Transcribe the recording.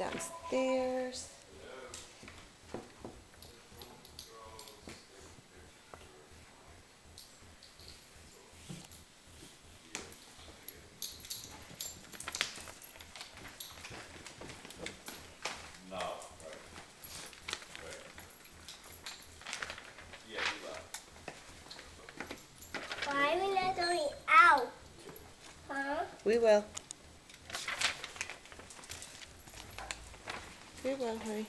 downstairs. No, right. Right. Yeah, you are. Why we let me out? Huh? We will. Farewell, Harry.